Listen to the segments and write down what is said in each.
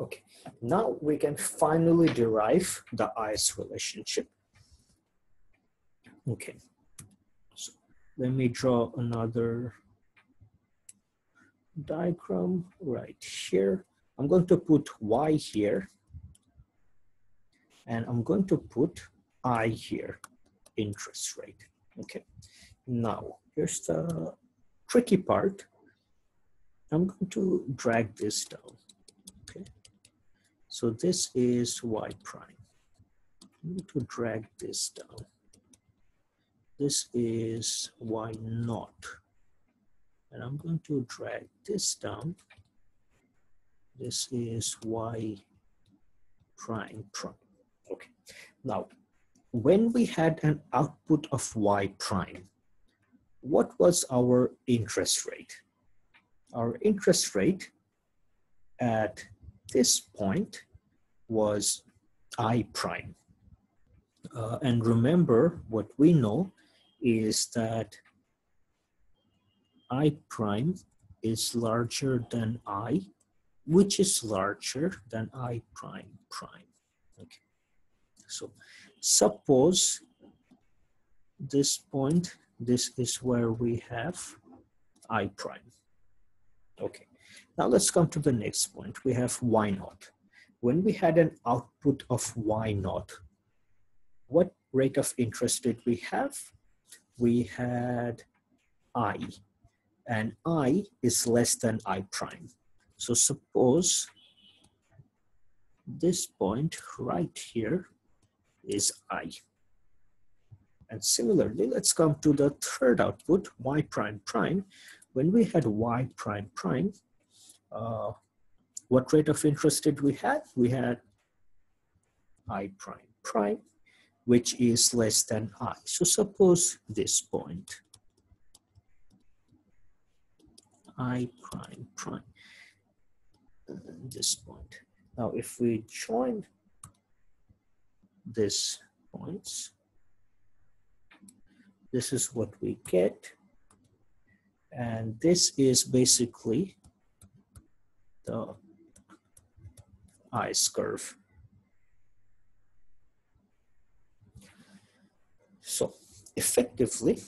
Okay, now we can finally derive the IS relationship. Okay, so let me draw another diagram right here. I'm going to put y here and I'm going to put I here, interest rate. Okay, now here's the tricky part. I'm going to drag this down. So this is y prime. I need to drag this down. This is y naught. And I'm going to drag this down. This is y prime prime. Okay, now when we had an output of y prime, what was our interest rate? Our interest rate at this point was i prime. Uh, and remember what we know is that i prime is larger than i, which is larger than i prime prime. Okay. So suppose this point, this is where we have i prime. Okay, now let's come to the next point. We have y naught. When we had an output of y naught, what rate of interest did we have? We had i, and i is less than i prime. So suppose this point right here is i. And similarly, let's come to the third output, y prime prime. When we had y prime prime, uh, what rate of interest did we have? We had i prime prime, which is less than i. So suppose this point, i prime prime, this point. Now, if we join this points, this is what we get. And this is basically the IS curve. So effectively,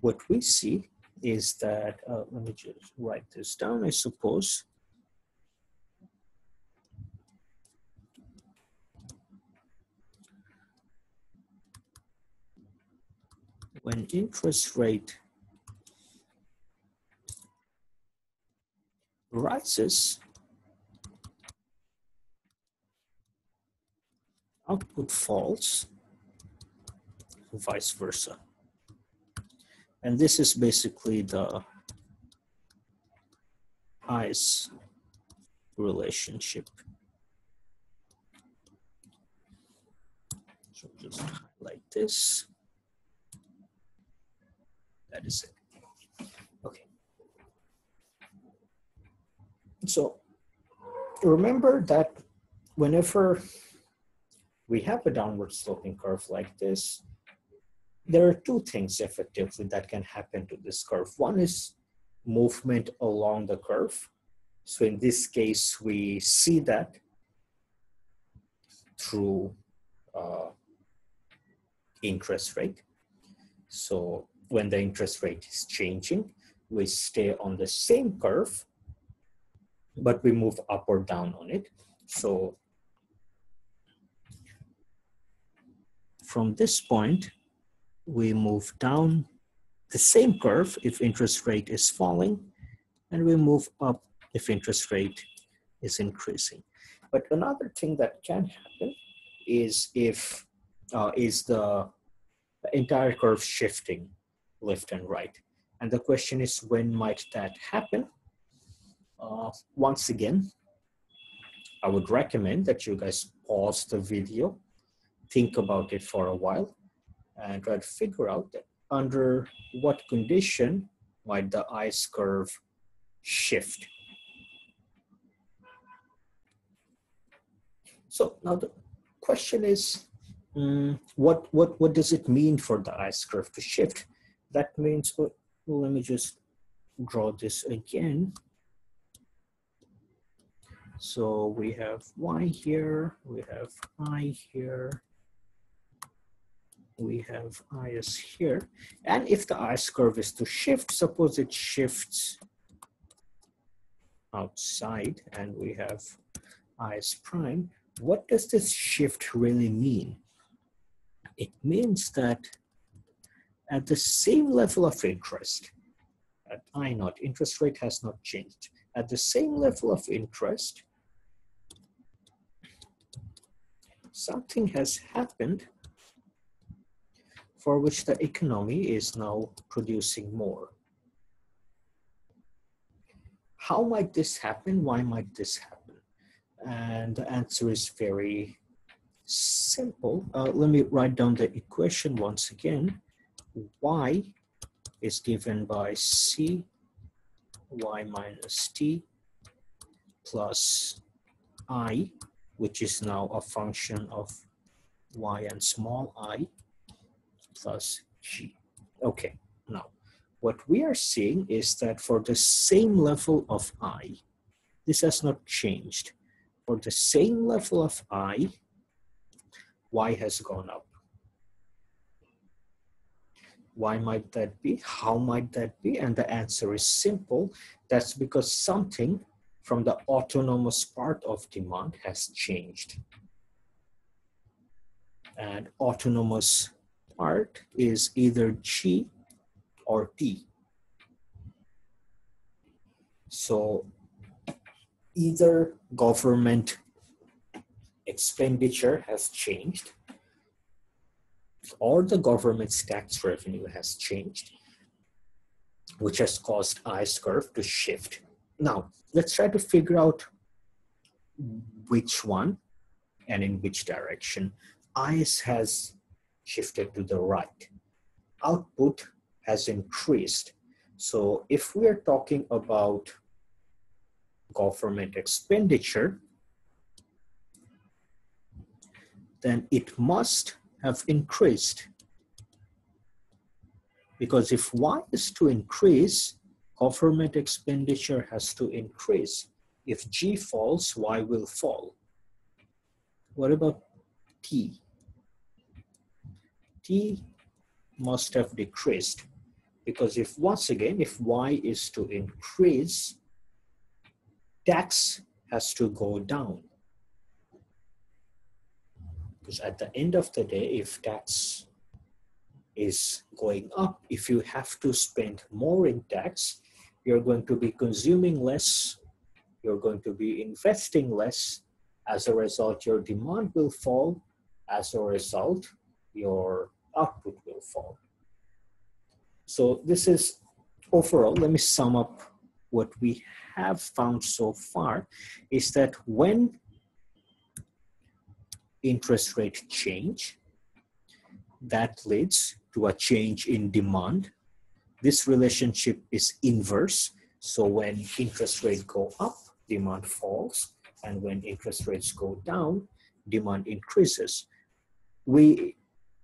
what we see is that, uh, let me just write this down, I suppose. When interest rate rises, output falls, vice versa. And this is basically the IS relationship. So just like this. That is it. Okay. So remember that whenever we have a downward sloping curve like this, there are two things effectively that can happen to this curve. One is movement along the curve. So in this case, we see that through uh, interest rate. So when the interest rate is changing, we stay on the same curve, but we move up or down on it. So from this point, we move down the same curve if interest rate is falling, and we move up if interest rate is increasing. But another thing that can happen is if uh, is the, entire curve shifting left and right. And the question is, when might that happen? Uh, once again, I would recommend that you guys pause the video, think about it for a while, and try to figure out that under what condition might the IS curve shift. So now the question is, um, what, what, what does it mean for the IS curve to shift? that means, well, let me just draw this again. So we have y here, we have i here, we have is here. And if the IS curve is to shift, suppose it shifts outside and we have is prime, what does this shift really mean? It means that at the same level of interest, at I naught, interest rate has not changed. At the same level of interest, something has happened for which the economy is now producing more. How might this happen? Why might this happen? And the answer is very simple. Uh, let me write down the equation once again. Y is given by C y minus t plus i which is now a function of y and small i plus g. Okay, now what we are seeing is that for the same level of i, this has not changed. For the same level of i, y has gone up. Why might that be? How might that be? And the answer is simple. That's because something from the autonomous part of demand has changed. And autonomous part is either G or T. So either government expenditure has changed or the government's tax revenue has changed, which has caused IS curve to shift. Now, let's try to figure out which one and in which direction. IS has shifted to the right. Output has increased. So if we're talking about government expenditure, then it must have increased. Because if Y is to increase, government expenditure has to increase. If G falls, Y will fall. What about T? T must have decreased because if once again, if Y is to increase, tax has to go down. Because at the end of the day, if tax is going up, if you have to spend more in tax, you're going to be consuming less, you're going to be investing less. As a result, your demand will fall. As a result, your output will fall. So this is overall, let me sum up what we have found so far is that when interest rate change. That leads to a change in demand. This relationship is inverse. So when interest rates go up, demand falls. And when interest rates go down, demand increases. We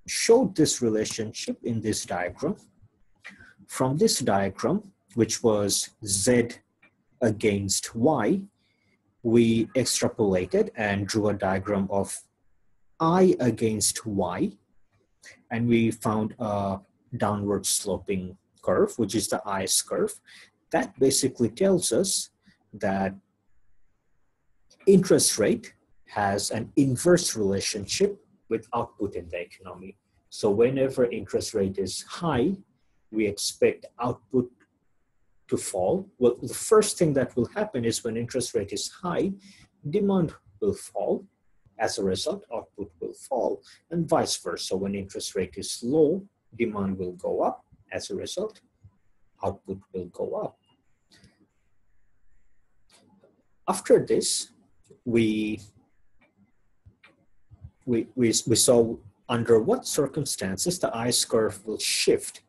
showed this relationship in this diagram. From this diagram, which was Z against Y, we extrapolated and drew a diagram of I against Y, and we found a downward sloping curve, which is the IS curve. That basically tells us that interest rate has an inverse relationship with output in the economy. So whenever interest rate is high, we expect output to fall. Well, the first thing that will happen is when interest rate is high, demand will fall as a result, output will fall and vice versa. When interest rate is low, demand will go up. As a result, output will go up. After this, we, we, we, we saw under what circumstances the IS curve will shift.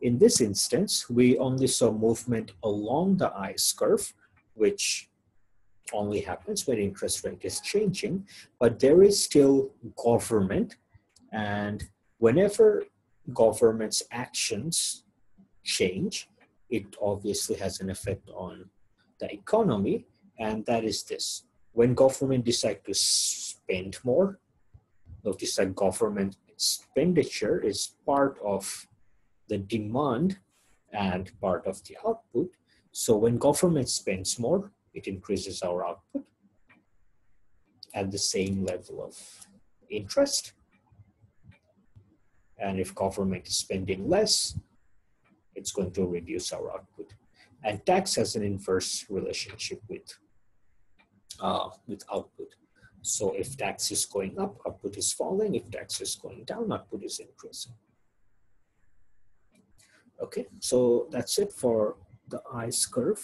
In this instance, we only saw movement along the IS curve, which only happens when interest rate is changing, but there is still government. And whenever government's actions change, it obviously has an effect on the economy. and that is this. When government decide to spend more, notice that government expenditure is part of the demand and part of the output. So when government spends more, it increases our output at the same level of interest. And if government is spending less, it's going to reduce our output. And tax has an inverse relationship with, uh, with output. So if tax is going up, output is falling. If tax is going down, output is increasing. Okay, so that's it for the IS curve.